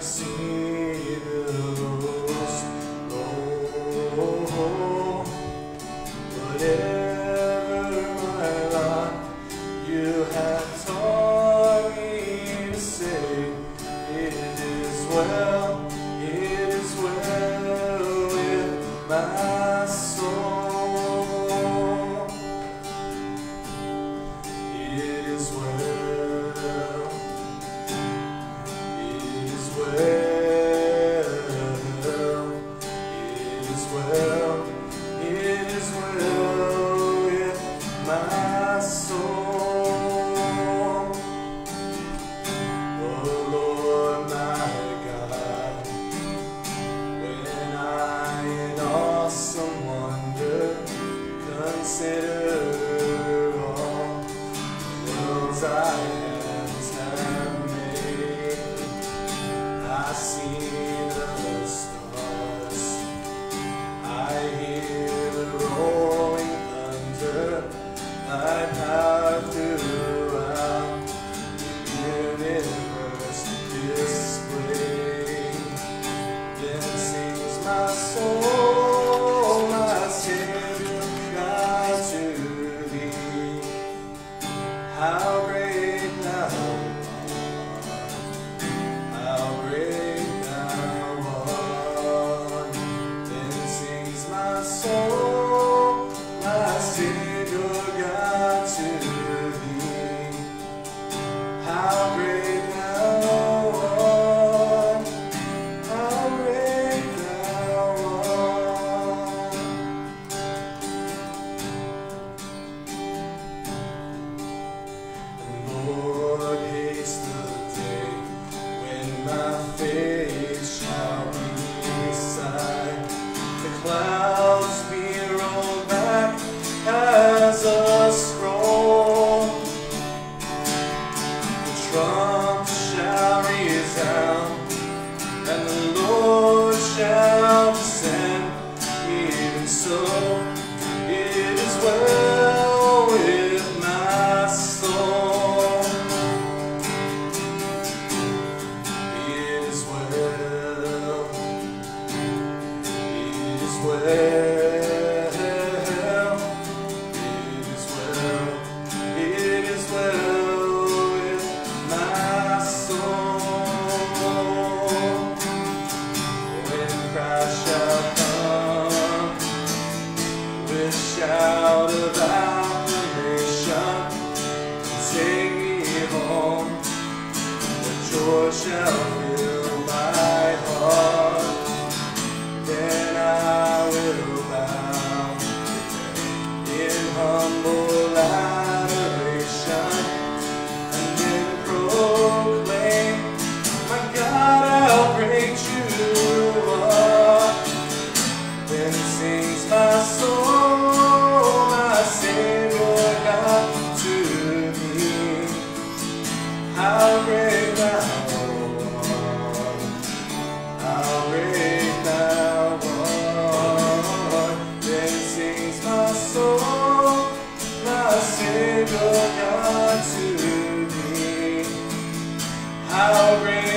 flows How God to me. How great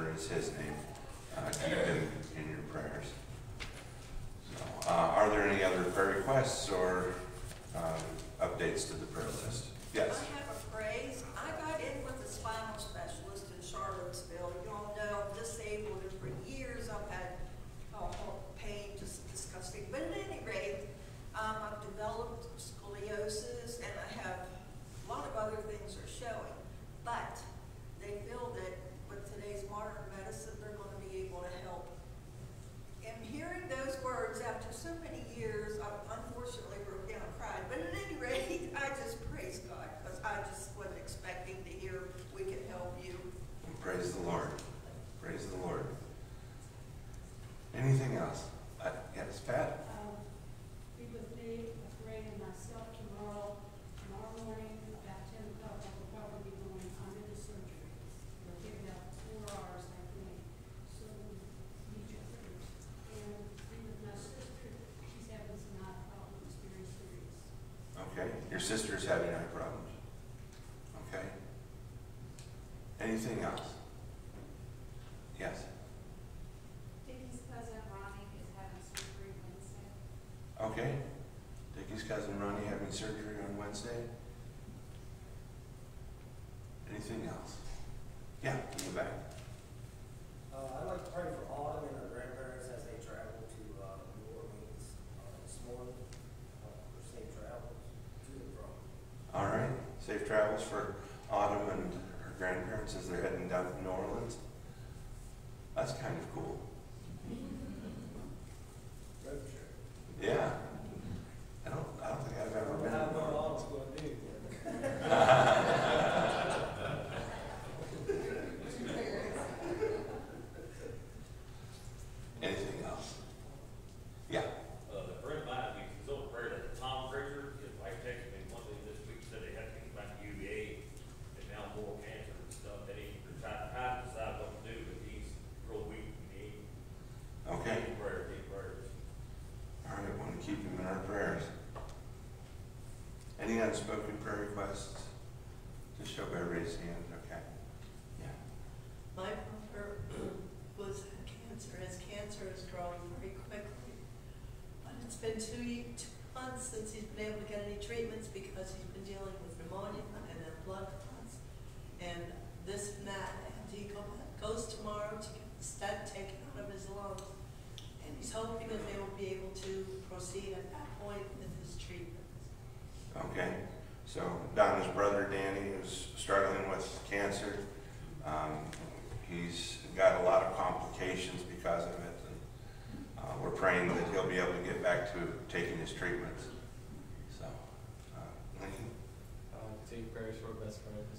Jr. is his Okay? Your sister is having eye problems. Okay? Anything else? Yes? Dickie's cousin Ronnie is having surgery Wednesday. Okay. Dickie's cousin Ronnie having surgery for Autumn and her grandparents as they had request to show by hand, okay? My mother was had cancer, his cancer is growing very quickly. But it's been two, two months since he's been able to get any treatments because he's been dealing with pneumonia and then blood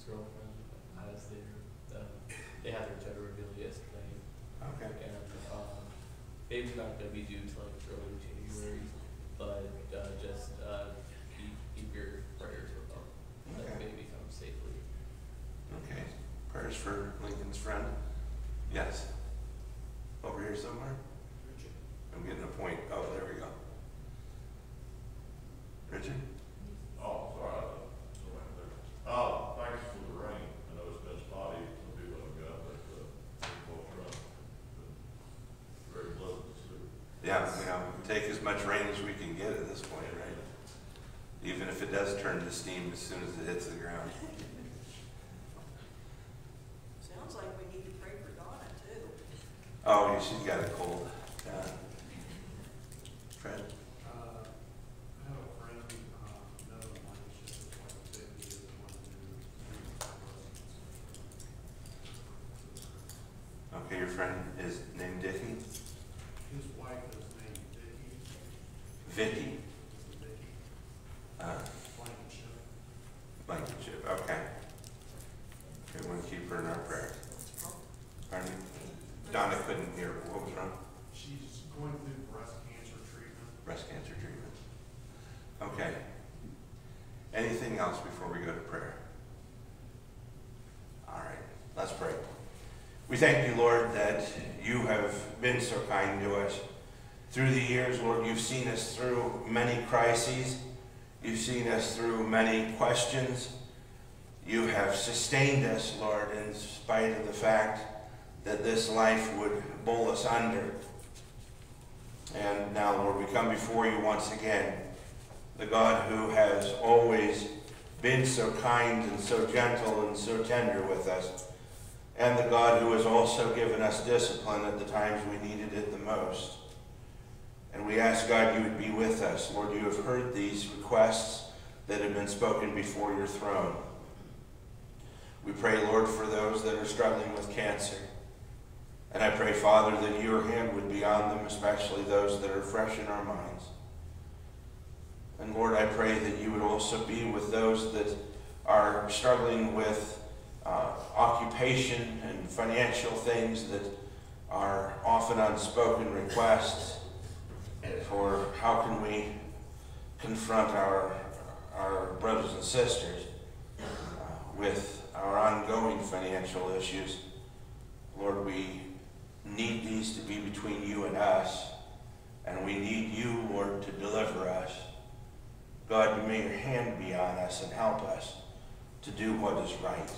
ex-girlfriend. I was there. Uh, they had their gender reveal yesterday. Okay. And um, baby's not gonna be due till take as much rain as we can get at this point, right? Even if it does turn to steam as soon as it hits the ground. Sounds like we need to pray for Donna, too. Oh, she's got a cold. Thank you, Lord, that you have been so kind to us. Through the years, Lord, you've seen us through many crises. You've seen us through many questions. You have sustained us, Lord, in spite of the fact that this life would bowl us under. And now, Lord, we come before you once again, the God who has always been so kind and so gentle and so tender with us, and the God who has also given us discipline at the times we needed it the most. And we ask, God, you would be with us. Lord, you have heard these requests that have been spoken before your throne. We pray, Lord, for those that are struggling with cancer. And I pray, Father, that your hand would be on them, especially those that are fresh in our minds. And Lord, I pray that you would also be with those that are struggling with uh, occupation and financial things that are often unspoken requests for how can we confront our, our brothers and sisters uh, with our ongoing financial issues. Lord, we need these to be between you and us, and we need you, Lord, to deliver us. God, may your hand be on us and help us to do what is right.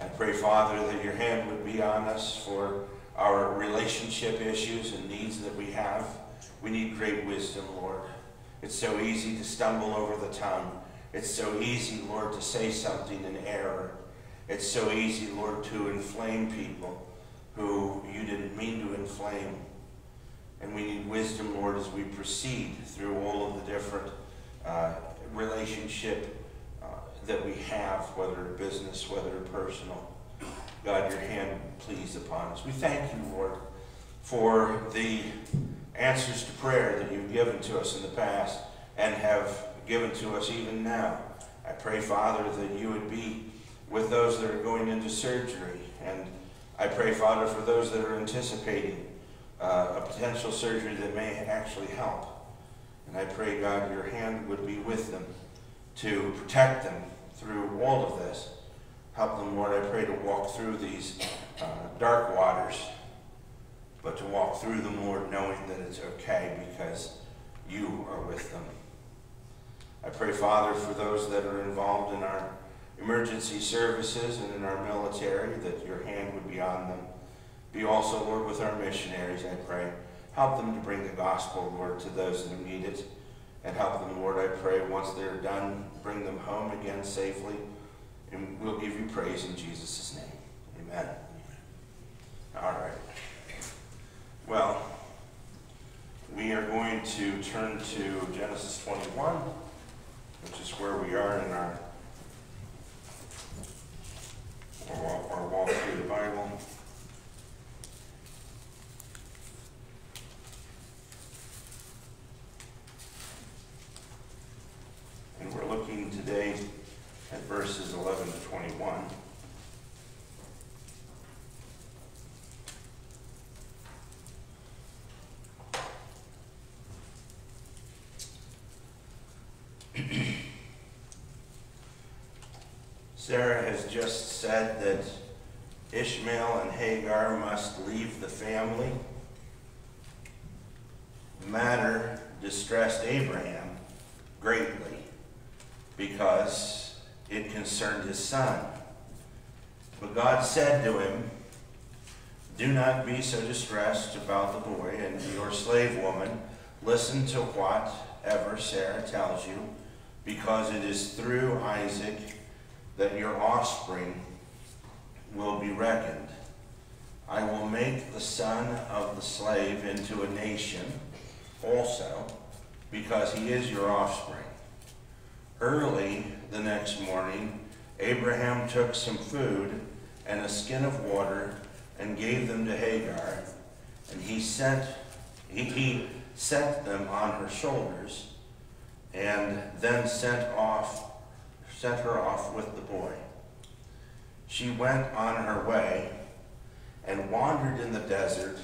I pray, Father, that your hand would be on us for our relationship issues and needs that we have. We need great wisdom, Lord. It's so easy to stumble over the tongue. It's so easy, Lord, to say something in error. It's so easy, Lord, to inflame people who you didn't mean to inflame. And we need wisdom, Lord, as we proceed through all of the different uh, relationship that we have, whether business, whether personal. God, your hand please upon us. We thank you, Lord, for the answers to prayer that you've given to us in the past and have given to us even now. I pray, Father, that you would be with those that are going into surgery. And I pray, Father, for those that are anticipating uh, a potential surgery that may actually help. And I pray, God, your hand would be with them to protect them through all of this. Help them, Lord, I pray to walk through these uh, dark waters, but to walk through them, Lord, knowing that it's okay because you are with them. I pray, Father, for those that are involved in our emergency services and in our military, that your hand would be on them. Be also, Lord, with our missionaries, I pray. Help them to bring the gospel, Lord, to those that need it. And help them, Lord, I pray, once they're done, bring them home again safely. And we'll give you praise in Jesus' name. Amen. All right. Well, we are going to turn to Genesis 21, which is where we are in our, walk, our walk through the Bible. And we're looking today at verses 11 to 21. Sarah has just said that Ishmael and Hagar must leave the family. The matter distressed Abraham greatly because it concerned his son. But God said to him, Do not be so distressed about the boy and your slave woman. Listen to whatever Sarah tells you, because it is through Isaac that your offspring will be reckoned. I will make the son of the slave into a nation also, because he is your offspring. Early the next morning, Abraham took some food and a skin of water and gave them to Hagar, and he sent he, he set them on her shoulders, and then sent off sent her off with the boy. She went on her way, and wandered in the desert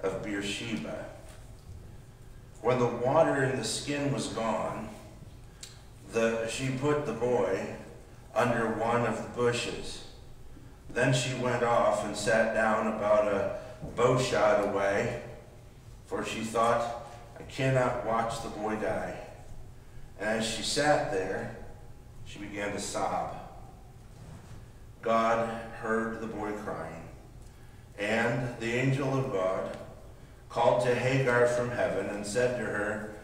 of Beersheba. When the water in the skin was gone, the, she put the boy under one of the bushes. Then she went off and sat down about a bow shot away, for she thought, I cannot watch the boy die. And as she sat there, she began to sob. God heard the boy crying, and the angel of God called to Hagar from heaven and said to her,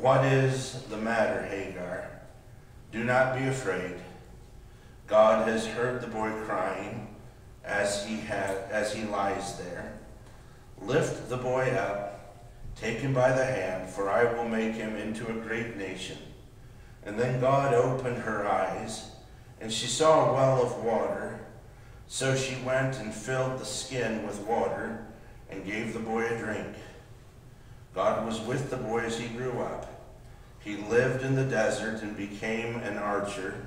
What is the matter, Hagar? Do not be afraid. God has heard the boy crying as he had as he lies there. Lift the boy up, take him by the hand, for I will make him into a great nation. And then God opened her eyes, and she saw a well of water. So she went and filled the skin with water and gave the boy a drink. God was with the boy as he grew up. He lived in the desert and became an archer.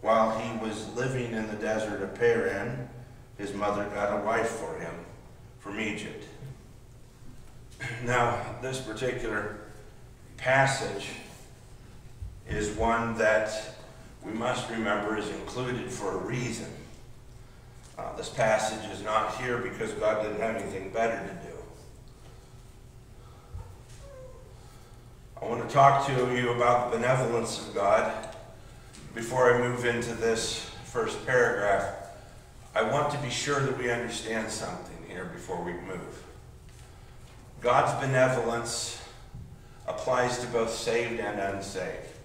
While he was living in the desert of Paran, his mother got a wife for him from Egypt. Now, this particular passage is one that we must remember is included for a reason. Uh, this passage is not here because God didn't have anything better to do. I want to talk to you about the benevolence of God. Before I move into this first paragraph, I want to be sure that we understand something here before we move. God's benevolence applies to both saved and unsaved.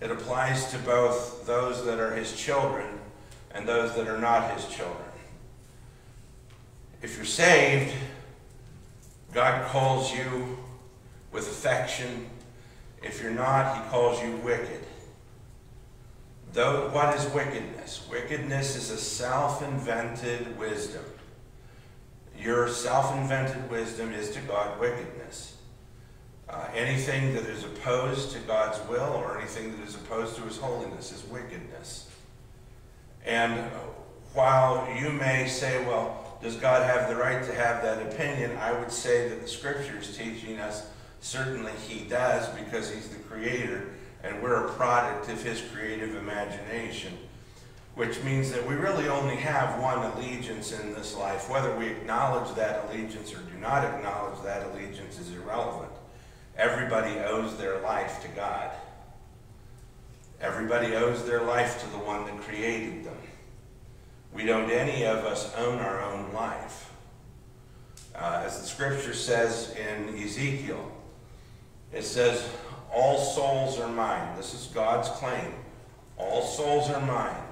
It applies to both those that are his children and those that are not his children. If you're saved, God calls you with affection. If you're not, he calls you wicked. Though, what is wickedness? Wickedness is a self-invented wisdom. Your self-invented wisdom is to God wickedness. Uh, anything that is opposed to God's will or anything that is opposed to his holiness is wickedness. And while you may say, well, does God have the right to have that opinion? I would say that the scripture is teaching us certainly he does because he's the creator and we're a product of his creative imagination. Which means that we really only have one allegiance in this life. Whether we acknowledge that allegiance or do not acknowledge that allegiance is irrelevant. Everybody owes their life to God. Everybody owes their life to the one that created them. We don't any of us own our own life. Uh, as the scripture says in Ezekiel, it says, all souls are mine. This is God's claim. All souls are mine.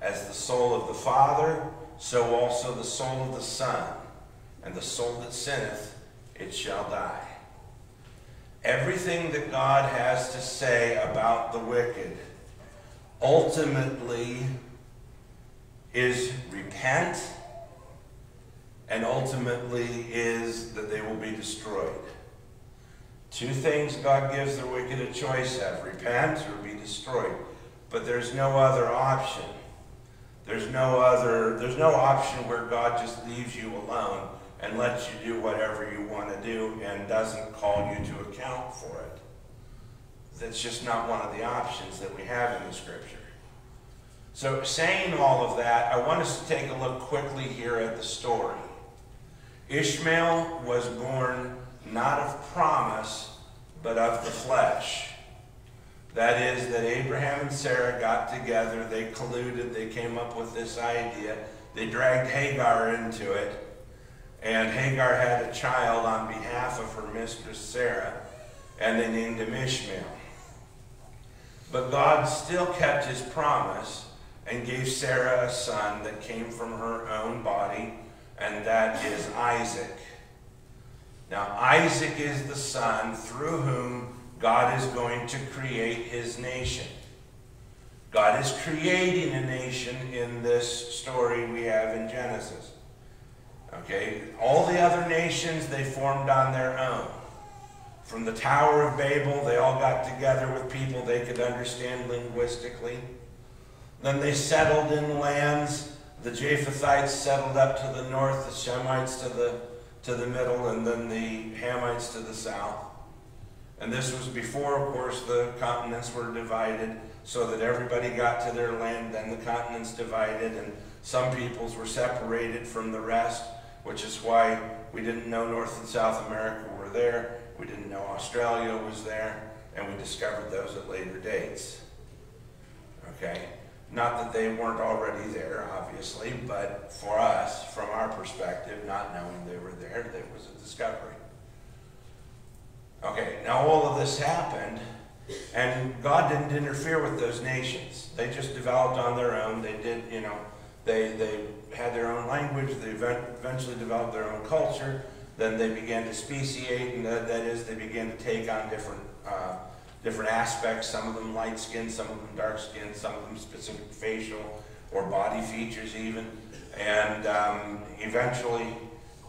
As the soul of the Father, so also the soul of the Son. And the soul that sinneth, it shall die. Everything that God has to say about the wicked ultimately is repent and ultimately is that they will be destroyed. Two things God gives the wicked a choice of, repent or be destroyed. But there's no other option. There's no other, there's no option where God just leaves you alone and lets you do whatever you want to do and doesn't call you to account for it. That's just not one of the options that we have in the scripture. So saying all of that, I want us to take a look quickly here at the story. Ishmael was born not of promise, but of the flesh. That is, that Abraham and Sarah got together, they colluded, they came up with this idea, they dragged Hagar into it, and Hagar had a child on behalf of her mistress Sarah, and they named him Ishmael. But God still kept his promise and gave Sarah a son that came from her own body, and that is Isaac. Now, Isaac is the son through whom God is going to create his nation. God is creating a nation in this story we have in Genesis. Okay, all the other nations, they formed on their own. From the Tower of Babel, they all got together with people they could understand linguistically. Then they settled in lands the Japhethites settled up to the north, the Shemites to the, to the middle, and then the Hamites to the south. And this was before, of course, the continents were divided so that everybody got to their land, then the continents divided, and some peoples were separated from the rest, which is why we didn't know North and South America were there, we didn't know Australia was there, and we discovered those at later dates. Okay? Not that they weren't already there, obviously, but for us, from our perspective, not knowing they were there, there was a discovery. Okay, now all of this happened, and God didn't interfere with those nations. They just developed on their own. They did, you know, they, they had their own language. They eventually developed their own culture. Then they began to speciate, and that, that is, they began to take on different, uh, different aspects. Some of them light skinned, some of them dark skinned, some of them specific facial or body features even. And um, eventually,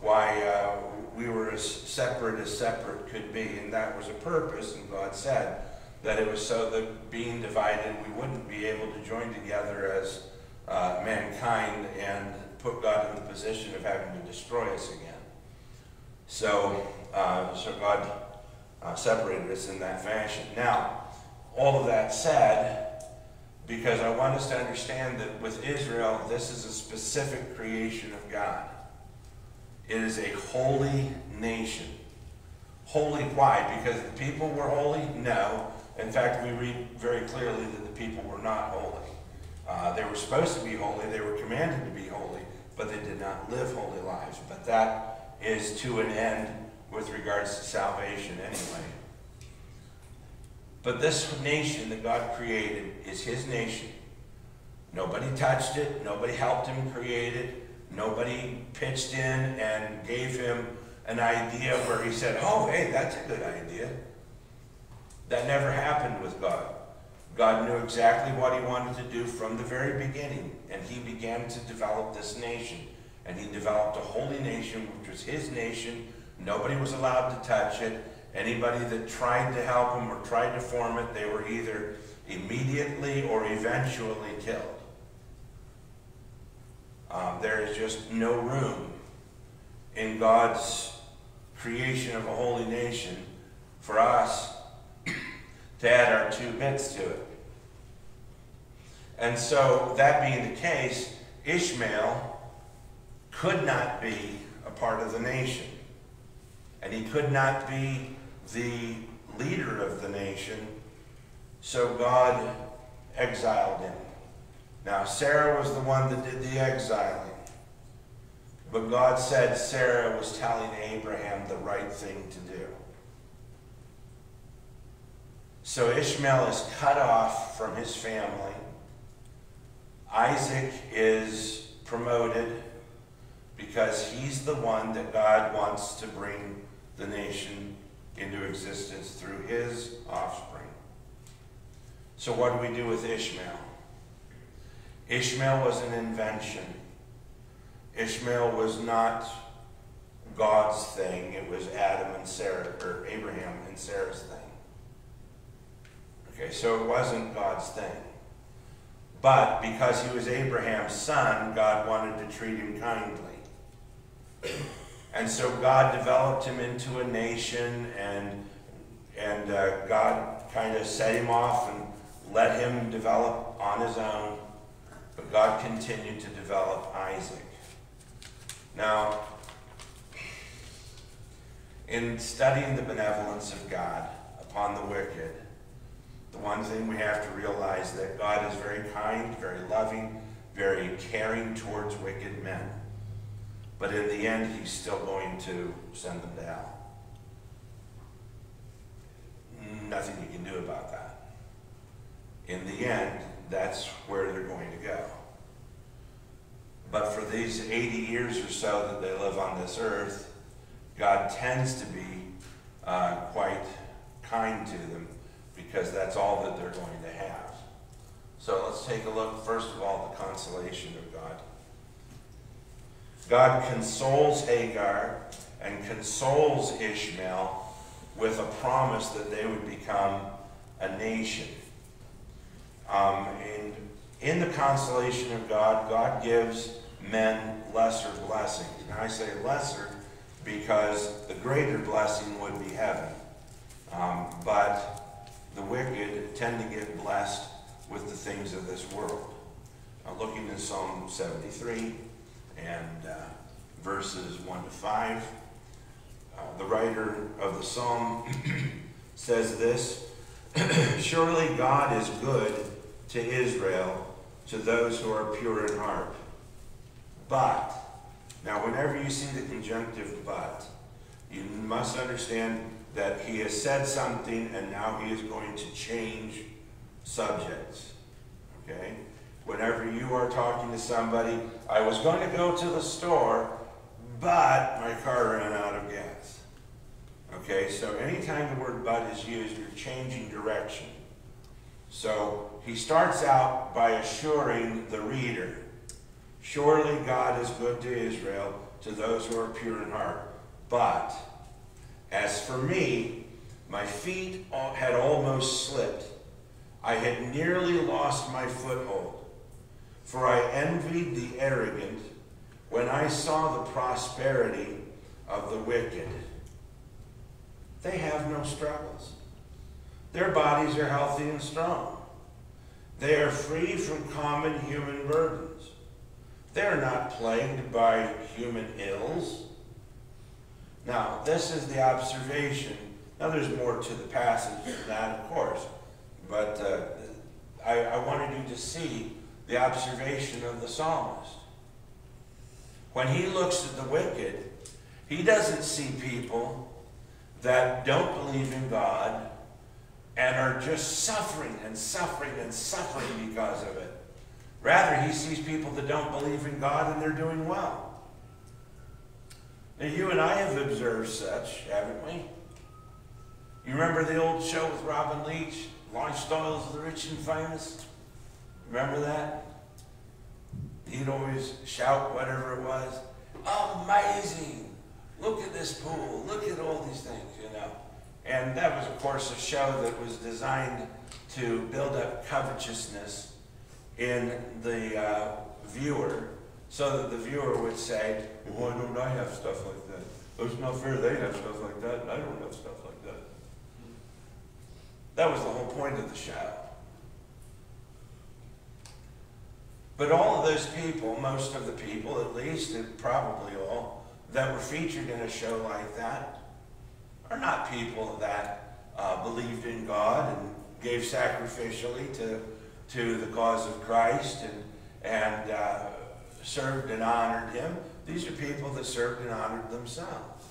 why uh, we were as separate as separate could be, and that was a purpose, and God said that it was so that being divided, we wouldn't be able to join together as uh, mankind and put God in the position of having to destroy us again. So, uh, so God uh, separated us in that fashion. Now, all of that said, because I want us to understand that with Israel, this is a specific creation of God. It is a holy nation. Holy, why? Because the people were holy? No. In fact, we read very clearly that the people were not holy. Uh, they were supposed to be holy, they were commanded to be holy, but they did not live holy lives. But that is to an end with regards to salvation anyway. But this nation that God created is His nation. Nobody touched it, nobody helped Him create it, nobody pitched in and gave Him an idea where He said, Oh, hey, that's a good idea. That never happened with God. God knew exactly what He wanted to do from the very beginning, and He began to develop this nation. And He developed a holy nation, which was His nation. Nobody was allowed to touch it. Anybody that tried to help Him or tried to form it, they were either immediately or eventually killed. Um, there is just no room in God's creation of a holy nation for us to add our two bits to it. And so, that being the case, Ishmael could not be a part of the nation. And he could not be the leader of the nation. So God exiled him. Now, Sarah was the one that did the exiling. But God said Sarah was telling Abraham the right thing to do. So Ishmael is cut off from his family. Isaac is promoted because he's the one that God wants to bring the nation into existence through his offspring. So, what do we do with Ishmael? Ishmael was an invention. Ishmael was not God's thing, it was Adam and Sarah, or Abraham and Sarah's thing. Okay, so it wasn't God's thing. But because he was Abraham's son, God wanted to treat him kindly. And so God developed him into a nation, and, and uh, God kind of set him off and let him develop on his own. But God continued to develop Isaac. Now, in studying the benevolence of God upon the wicked, the one thing we have to realize that God is very kind, very loving, very caring towards wicked men. But in the end, he's still going to send them to hell. Nothing you can do about that. In the end, that's where they're going to go. But for these 80 years or so that they live on this earth, God tends to be uh, quite kind to them because that's all that they're going to have. So let's take a look, first of all, the consolation of God. God consoles Hagar and consoles Ishmael with a promise that they would become a nation. Um, in in the consolation of God, God gives men lesser blessings. And I say lesser because the greater blessing would be heaven. Um, but the wicked tend to get blessed with the things of this world. Now, looking in Psalm 73 and uh, verses 1 to 5, uh, the writer of the psalm says this Surely God is good to Israel, to those who are pure in heart. But, now whenever you see the conjunctive but, you must understand that he has said something and now he is going to change subjects. Okay? Whenever you are talking to somebody, I was going to go to the store, but my car ran out of gas. Okay, so anytime the word but is used, you're changing direction. So he starts out by assuring the reader, surely God is good to Israel, to those who are pure in heart. But as for me, my feet had almost slipped. I had nearly lost my foothold. For I envied the arrogant when I saw the prosperity of the wicked. They have no struggles. Their bodies are healthy and strong. They are free from common human burdens. They are not plagued by human ills. Now, this is the observation. Now, there's more to the passage than that, of course. But uh, I, I wanted you to see the observation of the psalmist. When he looks at the wicked, he doesn't see people that don't believe in God and are just suffering and suffering and suffering because of it. Rather, he sees people that don't believe in God and they're doing well. Now, you and I have observed such, haven't we? You remember the old show with Robin Leach, Lifestyles of the Rich and Famous? Remember that? He'd always shout whatever it was. Amazing! Look at this pool. Look at all these things, you know. And that was, of course, a show that was designed to build up covetousness in the uh, viewer so that the viewer would say, why don't I have stuff like that? It's not fair they have stuff like that and I don't have stuff like that. That was the whole point of the show. But all of those people, most of the people at least, and probably all, that were featured in a show like that are not people that uh, believed in God and gave sacrificially to, to the cause of Christ and, and uh, served and honored Him. These are people that served and honored themselves.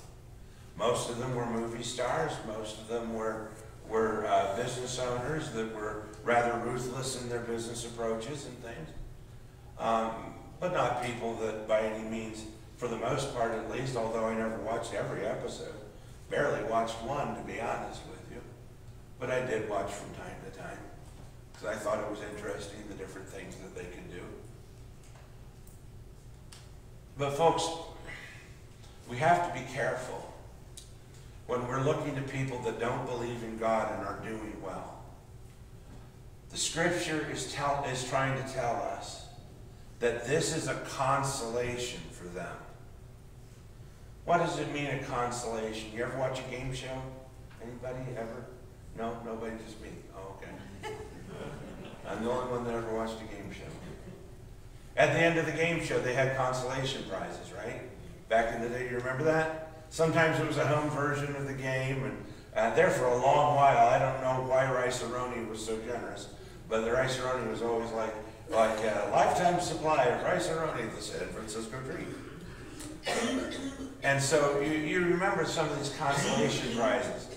Most of them were movie stars. Most of them were, were uh, business owners that were rather ruthless in their business approaches and things. Um, but not people that by any means for the most part at least, although I never watched every episode. Barely watched one, to be honest with you. But I did watch from time to time, because I thought it was interesting, the different things that they could do. But folks, we have to be careful when we're looking to people that don't believe in God and are doing well. The scripture is, tell, is trying to tell us that this is a consolation for them. What does it mean a consolation? You ever watch a game show? Anybody ever? No? Nobody? Just me? Oh, okay. I'm the only one that ever watched a game show. At the end of the game show, they had consolation prizes, right? Back in the day, you remember that? Sometimes it was a home version of the game, and uh, there for a long while, I don't know why Rice-A-Roni was so generous, but the Rice-A-Roni was always like, like a lifetime supply of Rice-A-Roni the San Francisco Tree. And so you, you remember some of these consolation prizes.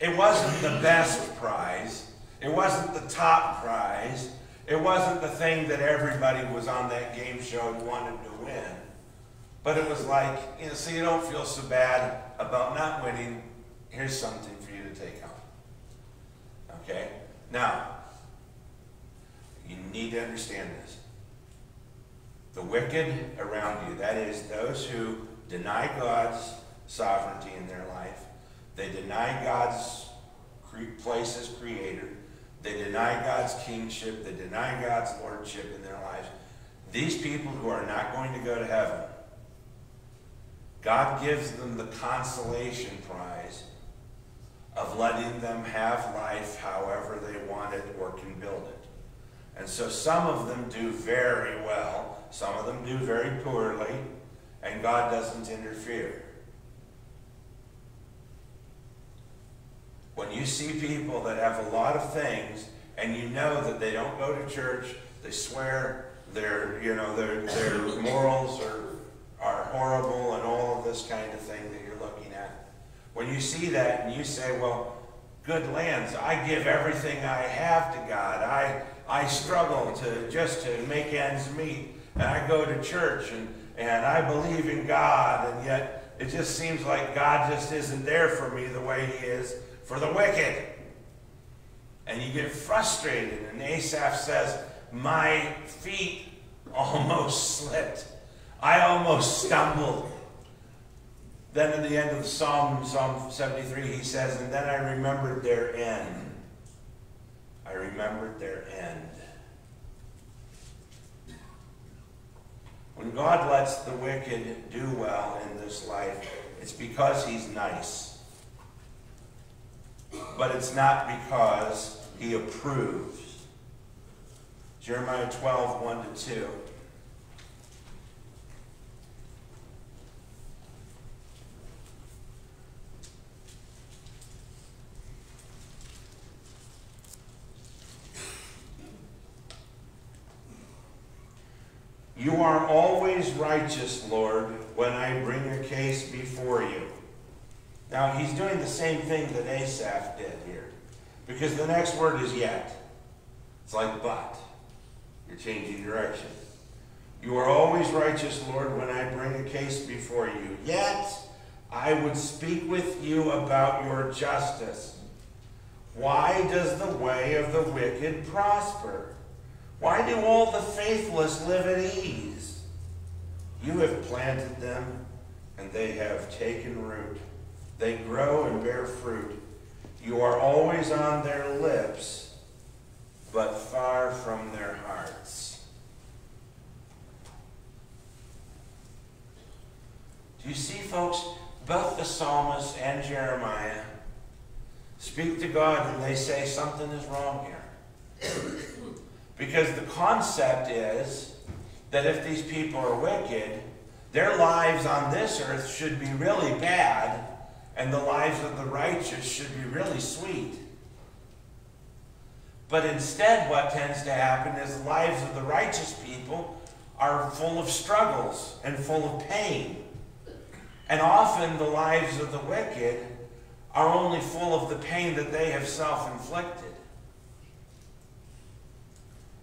It wasn't the best prize. It wasn't the top prize. It wasn't the thing that everybody was on that game show wanted to win. But it was like, you know, so you don't feel so bad about not winning. Here's something for you to take home. Okay? Now, you need to understand this. The wicked around you, that is, those who deny God's sovereignty in their life, they deny God's place as creator, They deny God's kingship, they deny God's lordship in their lives. These people who are not going to go to heaven, God gives them the consolation prize of letting them have life however they want it or can build it. And so some of them do very well, some of them do very poorly, and God doesn't interfere. When you see people that have a lot of things and you know that they don't go to church, they swear, their, you know, their, their morals are, are horrible and all of this kind of thing that you're looking at. When you see that and you say, well, good lands, I give everything I have to God. I, I struggle to just to make ends meet. And I go to church and, and I believe in God and yet it just seems like God just isn't there for me the way he is for the wicked. And you get frustrated and Asaph says, my feet almost slipped. I almost stumbled. Then at the end of the Psalm, Psalm 73, he says, And then I remembered their end. I remembered their end. When God lets the wicked do well in this life, it's because he's nice. But it's not because he approves. Jeremiah 12, 1 to 2. You are always righteous, Lord, when I bring a case before you. Now, he's doing the same thing that Asaph did here. Because the next word is yet. It's like but. You're changing direction. You are always righteous, Lord, when I bring a case before you. Yet I would speak with you about your justice. Why does the way of the wicked prosper? Why do all the faithless live at ease? You have planted them, and they have taken root. They grow and bear fruit. You are always on their lips, but far from their hearts. Do you see, folks? Both the psalmist and Jeremiah speak to God and they say something is wrong here. Because the concept is that if these people are wicked, their lives on this earth should be really bad, and the lives of the righteous should be really sweet. But instead, what tends to happen is the lives of the righteous people are full of struggles and full of pain. And often the lives of the wicked are only full of the pain that they have self inflicted.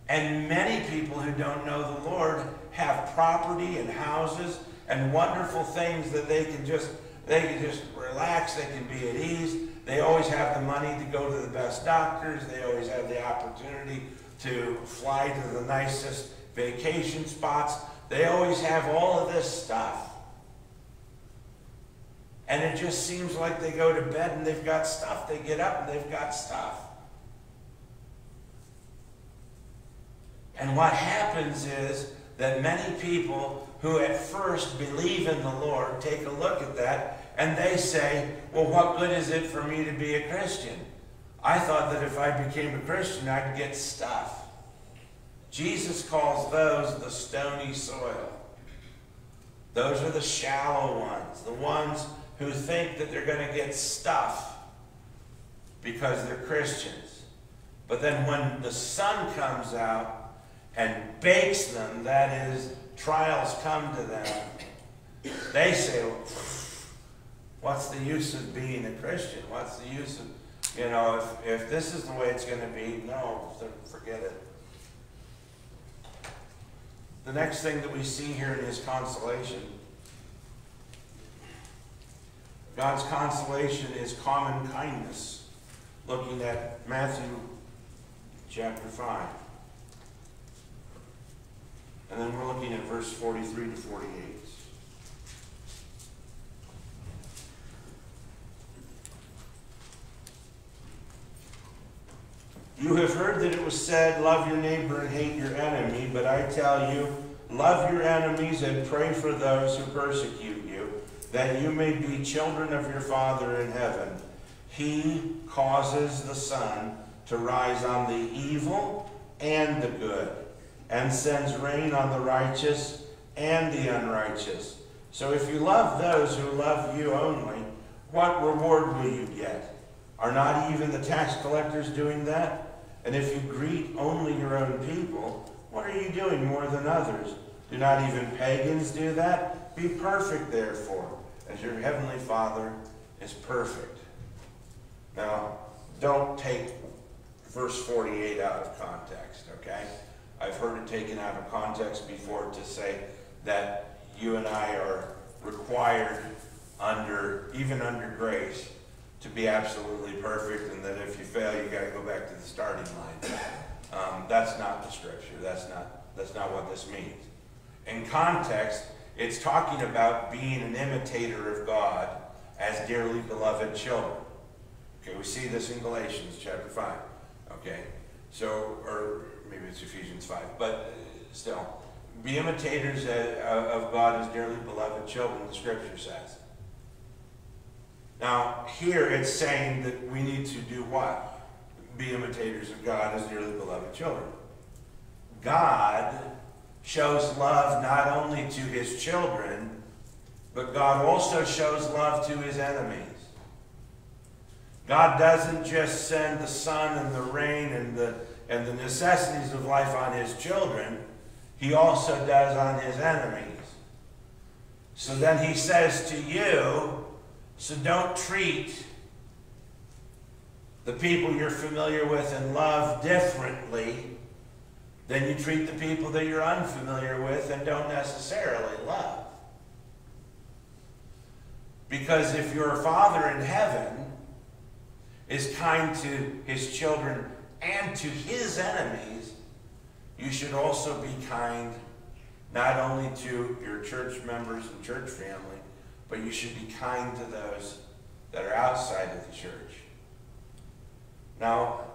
And many people who don't know the Lord have property and houses and wonderful things that they can just they can just relax, they can be at ease. They always have the money to go to the best doctors. They always have the opportunity to fly to the nicest vacation spots. They always have all of this stuff. And it just seems like they go to bed and they've got stuff. They get up and they've got stuff. And what happens is that many people who at first believe in the Lord take a look at that and they say, well, what good is it for me to be a Christian? I thought that if I became a Christian, I'd get stuff. Jesus calls those the stony soil. Those are the shallow ones, the ones who think that they're going to get stuff because they're Christians. But then when the sun comes out and bakes them, that is, trials come to them, they say, what's the use of being a Christian? What's the use of, you know, if, if this is the way it's going to be, no, forget it. The next thing that we see here in his consolation, God's consolation is common kindness. Looking at Matthew chapter 5. And then we're looking at verse 43 to 48. You have heard that it was said, Love your neighbor and hate your enemy, but I tell you, love your enemies and pray for those who persecute you, that you may be children of your Father in heaven. He causes the sun to rise on the evil and the good, and sends rain on the righteous and the unrighteous. So if you love those who love you only, what reward will you get? Are not even the tax collectors doing that? And if you greet only your own people, what are you doing more than others? Do not even pagans do that? Be perfect, therefore, as your heavenly Father is perfect. Now, don't take verse 48 out of context, okay? I've heard it taken out of context before to say that you and I are required under, even under grace, to be absolutely perfect, and that if you fail, you gotta go back to the starting line. Um, that's not the scripture. That's not, that's not what this means. In context, it's talking about being an imitator of God as dearly beloved children. Okay, we see this in Galatians chapter 5. Okay, so, or maybe it's Ephesians 5, but still, be imitators of God as dearly beloved children, the scripture says. Now, here it's saying that we need to do what? Be imitators of God as dearly beloved children. God shows love not only to his children, but God also shows love to his enemies. God doesn't just send the sun and the rain and the, and the necessities of life on his children, he also does on his enemies. So then he says to you, so don't treat the people you're familiar with and love differently than you treat the people that you're unfamiliar with and don't necessarily love. Because if your Father in heaven is kind to his children and to his enemies, you should also be kind not only to your church members and church family, but you should be kind to those that are outside of the church. Now,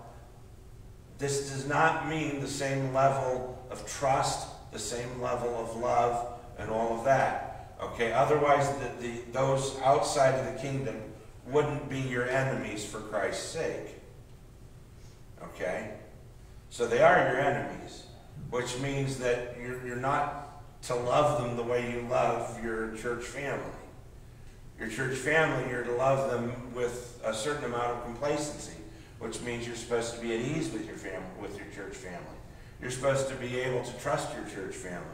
this does not mean the same level of trust, the same level of love, and all of that. Okay, otherwise, the, the, those outside of the kingdom wouldn't be your enemies for Christ's sake. Okay? So they are your enemies, which means that you're, you're not to love them the way you love your church family your church family, you're to love them with a certain amount of complacency, which means you're supposed to be at ease with your family, with your church family. You're supposed to be able to trust your church family,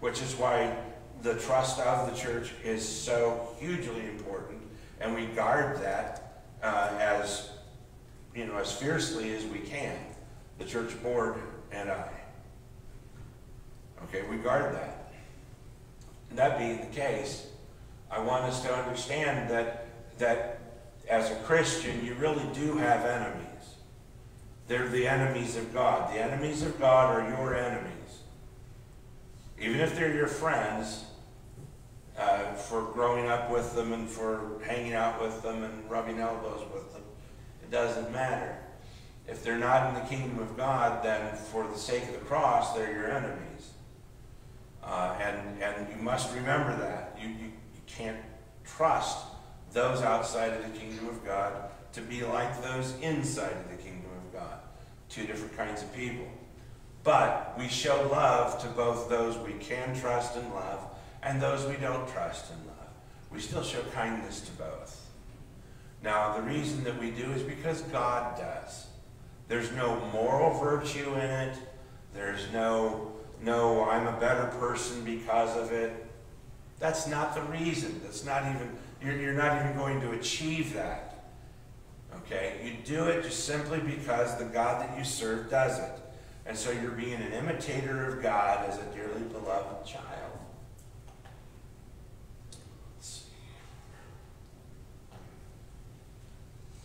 which is why the trust of the church is so hugely important, and we guard that uh, as you know as fiercely as we can. The church board and I. Okay, we guard that. And that being the case, I want us to understand that, that as a Christian, you really do have enemies. They're the enemies of God. The enemies of God are your enemies. Even if they're your friends, uh, for growing up with them and for hanging out with them and rubbing elbows with them, it doesn't matter. If they're not in the kingdom of God, then for the sake of the cross, they're your enemies. Uh, and, and you must remember that. You, you, can't trust those outside of the kingdom of God to be like those inside of the kingdom of God. Two different kinds of people. But we show love to both those we can trust and love and those we don't trust and love. We still show kindness to both. Now, the reason that we do is because God does. There's no moral virtue in it. There's no, no, I'm a better person because of it. That's not the reason. That's not even, you're, you're not even going to achieve that. Okay? You do it just simply because the God that you serve does it. And so you're being an imitator of God as a dearly beloved child.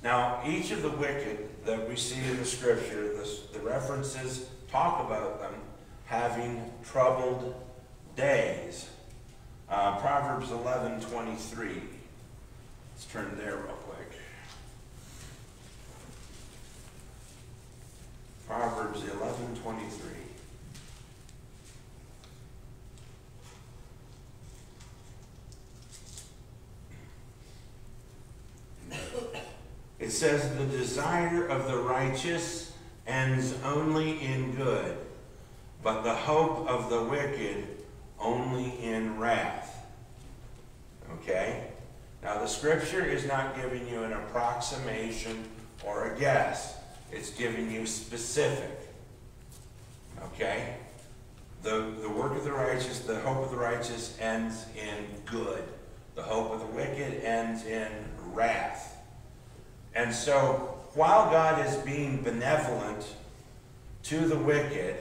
Now, each of the wicked that we see in the scripture, the, the references talk about them having troubled days. Uh, Proverbs 11, 23. Let's turn there real quick. Proverbs eleven twenty-three. It says, The desire of the righteous ends only in good, but the hope of the wicked only in wrath. Okay? Now, the scripture is not giving you an approximation or a guess, it's giving you specific. Okay? The, the work of the righteous, the hope of the righteous ends in good. The hope of the wicked ends in wrath. And so, while God is being benevolent to the wicked,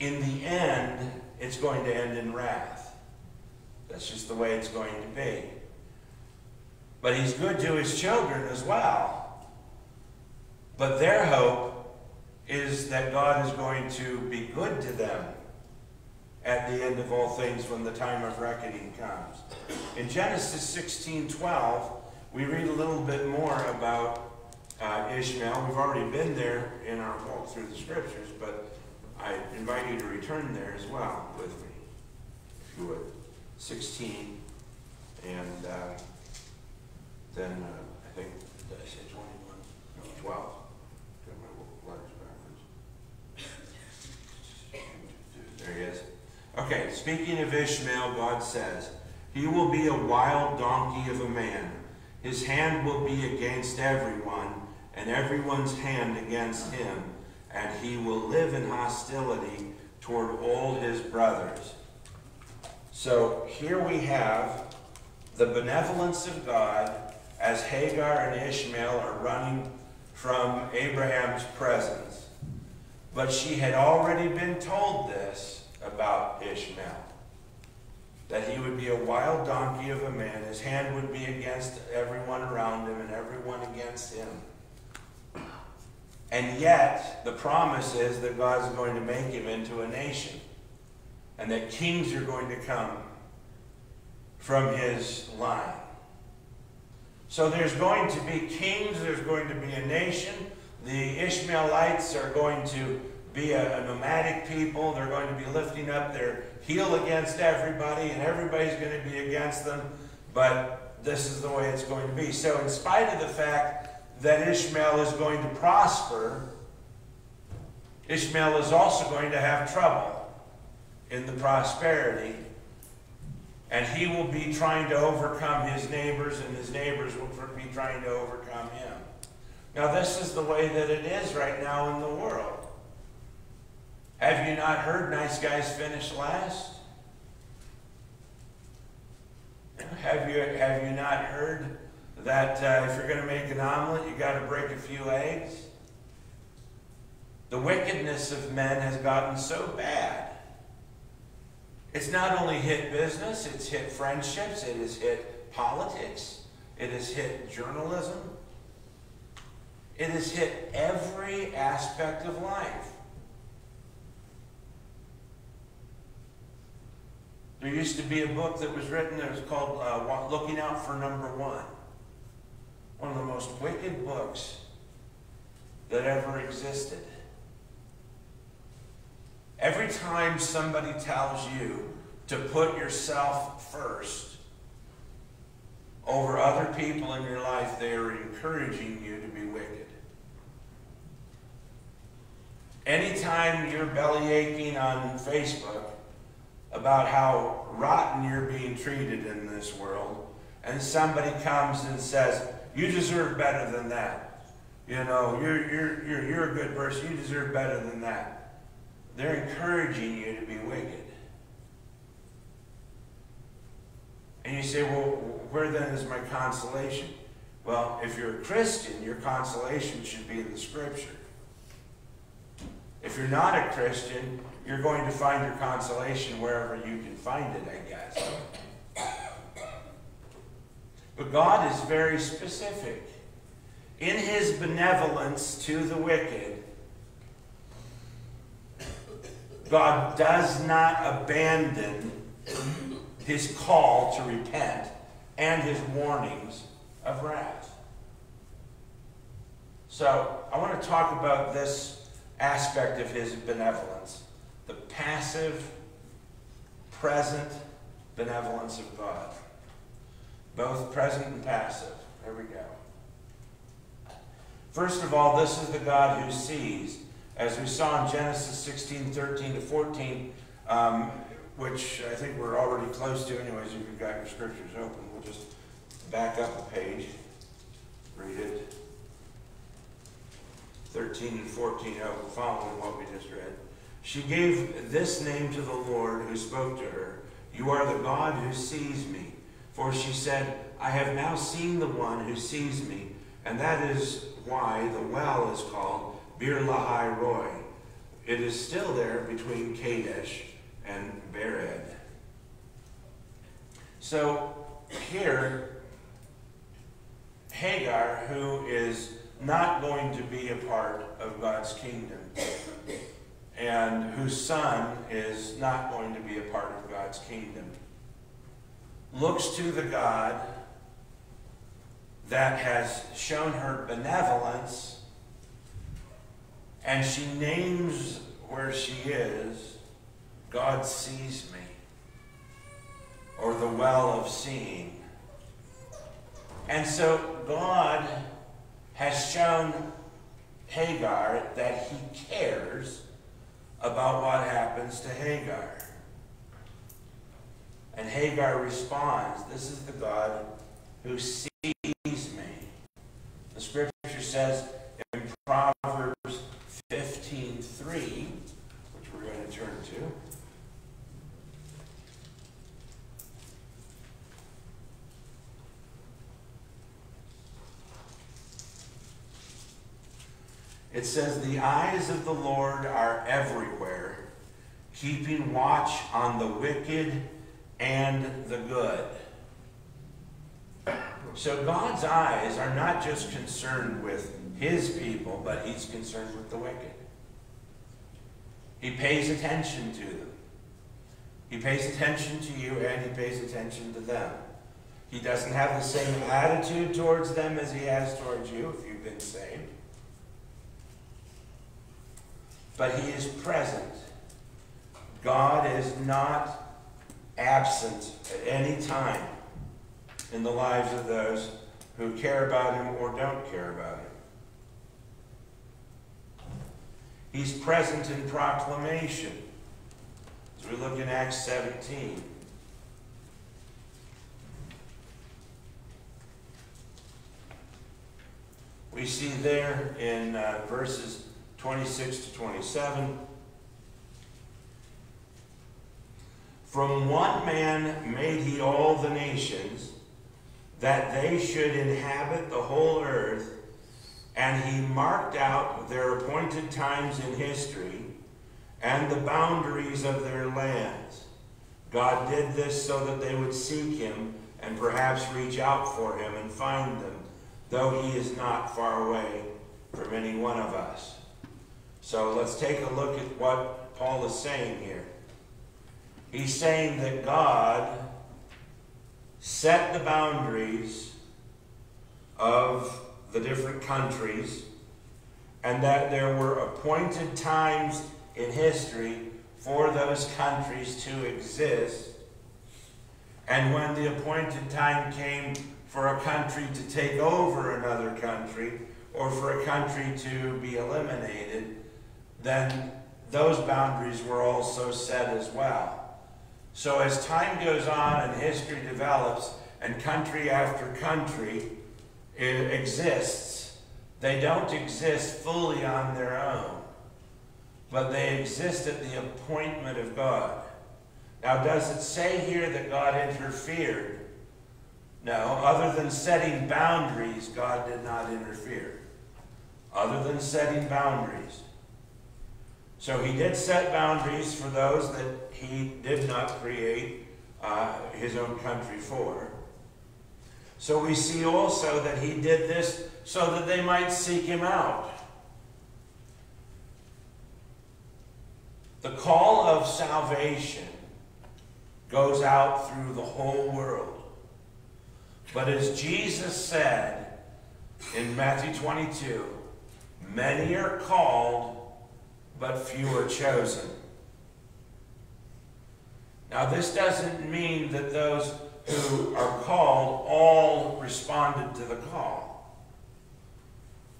in the end, it's going to end in wrath. That's just the way it's going to be. But he's good to his children as well. But their hope is that God is going to be good to them at the end of all things when the time of reckoning comes. In Genesis 16 12, we read a little bit more about uh, Ishmael. We've already been there in our walk through the scriptures, but I invite you to return there as well with me, if you would. 16, and uh, then uh, I think, did I say 21? No, 12. Got my letters backwards. There he is. Okay, speaking of Ishmael, God says, He will be a wild donkey of a man. His hand will be against everyone, and everyone's hand against him, and he will live in hostility toward all his brothers. So here we have the benevolence of God as Hagar and Ishmael are running from Abraham's presence. But she had already been told this about Ishmael that he would be a wild donkey of a man. His hand would be against everyone around him and everyone against him. And yet, the promise is that God's going to make him into a nation and that kings are going to come from his line. So there's going to be kings, there's going to be a nation. The Ishmaelites are going to be a, a nomadic people. They're going to be lifting up their heel against everybody, and everybody's going to be against them. But this is the way it's going to be. So, in spite of the fact that Ishmael is going to prosper, Ishmael is also going to have trouble in the prosperity. And he will be trying to overcome his neighbors, and his neighbors will be trying to overcome him. Now, this is the way that it is right now in the world. Have you not heard nice guys finish last? Have you, have you not heard that uh, if you're going to make an omelet, you got to break a few eggs? The wickedness of men has gotten so bad. It's not only hit business, it's hit friendships, it has hit politics, it has hit journalism, it has hit every aspect of life. There used to be a book that was written that was called uh, Looking Out for Number One. One of the most wicked books that ever existed. Every time somebody tells you to put yourself first over other people in your life, they are encouraging you to be wicked. Anytime you're belly aching on Facebook about how rotten you're being treated in this world, and somebody comes and says, You deserve better than that. You know, you're, you're, you're, you're a good person, you deserve better than that. They're encouraging you to be wicked. And you say, well, where then is my consolation? Well, if you're a Christian, your consolation should be in the Scripture. If you're not a Christian, you're going to find your consolation wherever you can find it, I guess. But God is very specific. In his benevolence to the wicked, God does not abandon his call to repent and his warnings of wrath. So I want to talk about this aspect of his benevolence the passive, present benevolence of God. Both present and passive. There we go. First of all, this is the God who sees. As we saw in Genesis 16, 13 to 14, um, which I think we're already close to anyways, if you've got your scriptures open. We'll just back up a page, read it. 13 and 14, oh, following what we just read. She gave this name to the Lord who spoke to her You are the God who sees me. For she said, I have now seen the one who sees me, and that is why the well is called Beer Lahai Roi. It is still there between Kadesh and Bered. So here, Hagar, who is not going to be a part of God's kingdom, and whose son is not going to be a part of God's kingdom, looks to the God that has shown her benevolence, and she names where she is, God sees me, or the well of seeing. And so God has shown Hagar that he cares about what happens to Hagar. And Hagar responds, This is the God who sees me. The scripture says in Proverbs 15 3, which we're going to turn to. It says, The eyes of the Lord are everywhere, keeping watch on the wicked and the good. So God's eyes are not just concerned with his people, but he's concerned with the wicked. He pays attention to them. He pays attention to you and he pays attention to them. He doesn't have the same attitude towards them as he has towards you if you've been saved. But he is present. God is not absent at any time in the lives of those who care about him or don't care about him. He's present in proclamation. As we look in Acts 17. We see there in uh, verses 26 to 27. From one man made he all the nations, that they should inhabit the whole earth, and he marked out their appointed times in history and the boundaries of their lands. God did this so that they would seek him and perhaps reach out for him and find them, though he is not far away from any one of us. So let's take a look at what Paul is saying here. He's saying that God set the boundaries of the different countries and that there were appointed times in history for those countries to exist. And when the appointed time came for a country to take over another country or for a country to be eliminated, then those boundaries were also set as well. So as time goes on and history develops and country after country exists, they don't exist fully on their own, but they exist at the appointment of God. Now, does it say here that God interfered? No, other than setting boundaries, God did not interfere. Other than setting boundaries. So he did set boundaries for those that he did not create uh, his own country for. So we see also that he did this so that they might seek him out. The call of salvation goes out through the whole world. But as Jesus said in Matthew 22, Many are called, but few are chosen. Now, this doesn't mean that those who are called all responded to the call,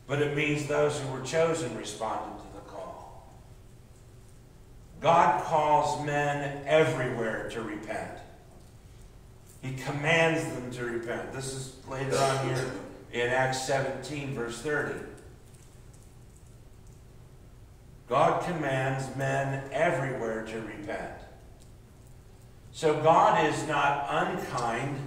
but it means those who were chosen responded to the call. God calls men everywhere to repent. He commands them to repent. This is later on here in Acts 17, verse 30. God commands men everywhere to repent. So God is not unkind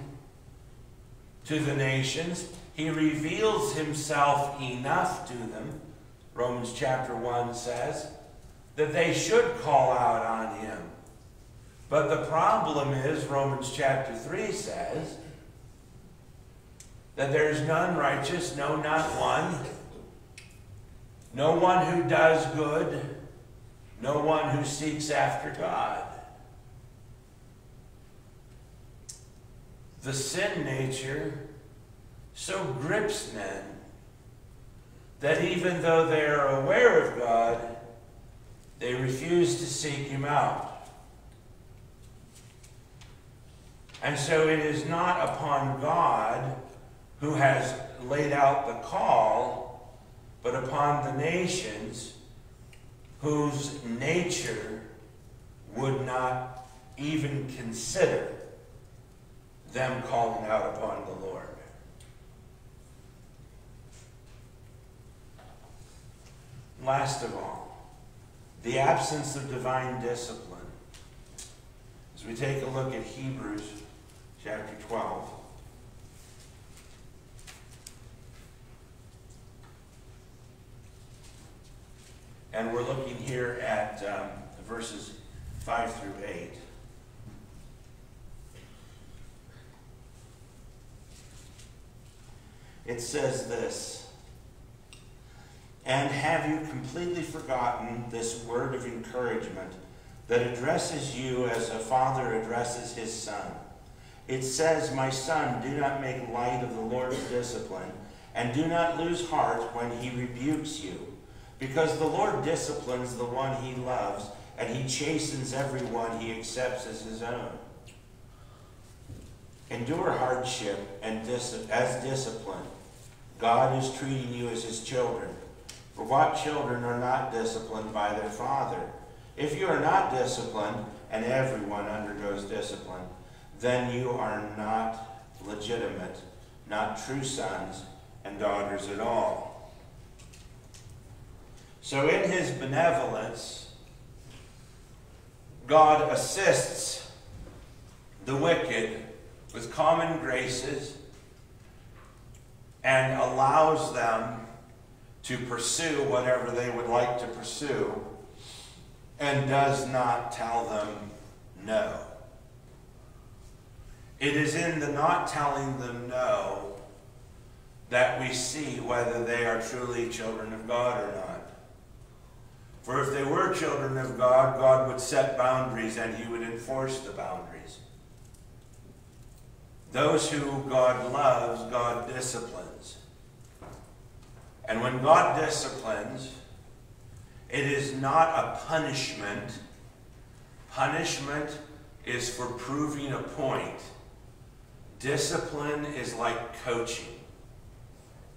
to the nations. He reveals himself enough to them, Romans chapter 1 says, that they should call out on him. But the problem is, Romans chapter 3 says, that there is none righteous, no, not one. No one who does good, no one who seeks after God. The sin nature so grips men that even though they are aware of God, they refuse to seek Him out. And so it is not upon God who has laid out the call, but upon the nations whose nature would not even consider them calling out upon the Lord. Last of all, the absence of divine discipline. As we take a look at Hebrews chapter 12. And we're looking here at um, verses 5 through 8. It says this And have you completely forgotten this word of encouragement that addresses you as a father addresses his son? It says, My son, do not make light of the Lord's discipline, and do not lose heart when he rebukes you. Because the Lord disciplines the one he loves, and he chastens everyone he accepts as his own. Endure hardship and dis- as discipline. God is treating you as his children. For what children are not disciplined by their father? If you are not disciplined, and everyone undergoes discipline, then you are not legitimate, not true sons and daughters at all. So, in his benevolence, God assists the wicked with common graces and allows them to pursue whatever they would like to pursue and does not tell them no. It is in the not telling them no that we see whether they are truly children of God or not. For if they were children of God, God would set boundaries and he would enforce the boundaries. Those who God loves, God disciplines. And when God disciplines, it is not a punishment. Punishment is for proving a point. Discipline is like coaching.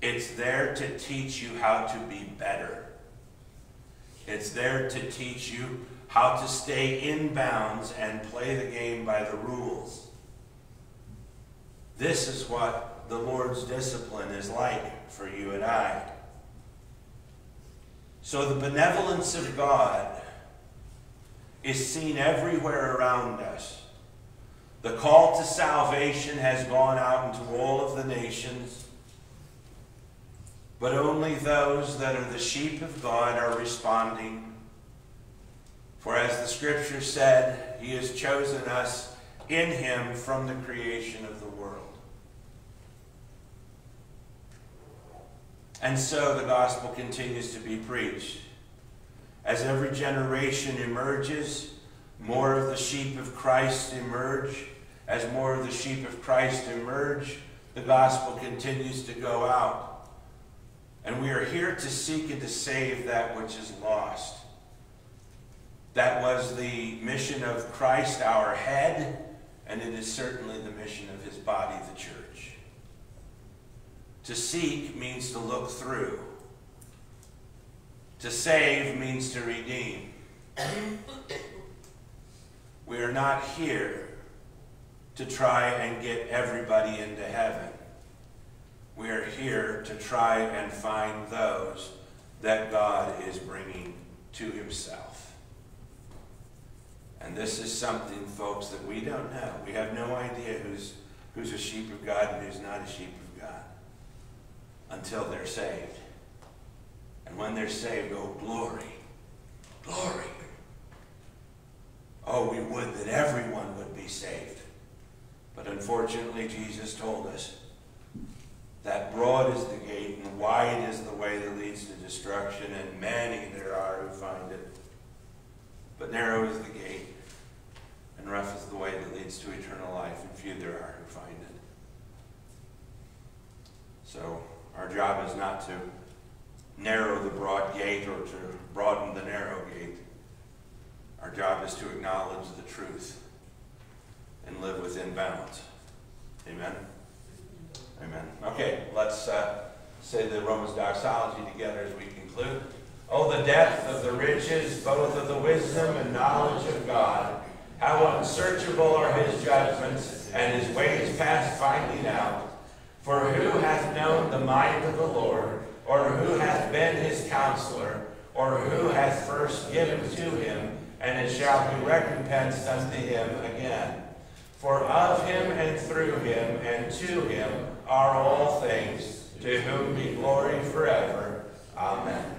It's there to teach you how to be better. It's there to teach you how to stay in bounds and play the game by the rules. This is what the Lord's discipline is like for you and I. So the benevolence of God is seen everywhere around us. The call to salvation has gone out into all of the nations, but only those that are the sheep of God are responding. For as the scripture said, He has chosen us in Him from the creation of the world. And so the gospel continues to be preached. As every generation emerges, more of the sheep of Christ emerge. As more of the sheep of Christ emerge, the gospel continues to go out. And we are here to seek and to save that which is lost. That was the mission of Christ, our head, and it is certainly the mission of his body, the church. To seek means to look through. To save means to redeem. we are not here to try and get everybody into heaven. We are here to try and find those that God is bringing to himself. And this is something, folks, that we don't know. We have no idea who's, who's a sheep of God and who's not a sheep of God until they're saved. And when they're saved, oh, glory, glory. Oh, we would that everyone would be saved. But unfortunately, Jesus told us that broad is the gate and wide is the way that leads to destruction, and many there are who find it. But narrow is the gate, and rough is the way that leads to eternal life, and few there are who find it. So, our job is not to narrow the broad gate or to broaden the narrow gate. Our job is to acknowledge the truth and live within bounds. Amen? Amen. Okay, let's uh, say the Romans doxology together as we conclude. Oh, the depth of the riches, both of the wisdom and knowledge of God. How unsearchable are his judgments, and his ways past finding out. For who hath known the mind of the Lord, or who hath been his counselor, or who hath first given to him, and it shall be recompensed unto him again? For of him and through him and to him are all things, to whom be glory forever. Amen.